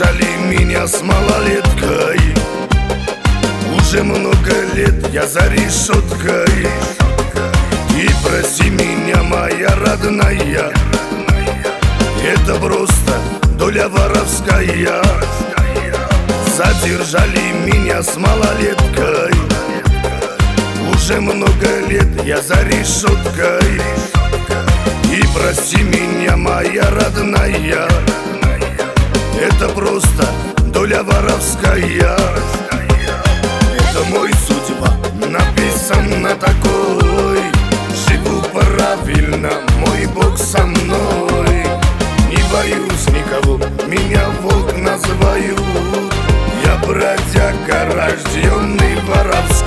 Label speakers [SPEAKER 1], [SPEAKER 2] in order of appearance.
[SPEAKER 1] Задержали меня с малолеткой. Уже много лет я за решеткой. И прости меня, моя родная. Это просто доля воровская. Задержали меня с малолеткой. Уже много лет я за решеткой. И прости меня, моя родная Это просто доля воровская. Это мой судьба, написано такой. Живу правильно, мой Бог со мной. Не боюсь никого, меня волк называют Я бродяга, рожденный воровской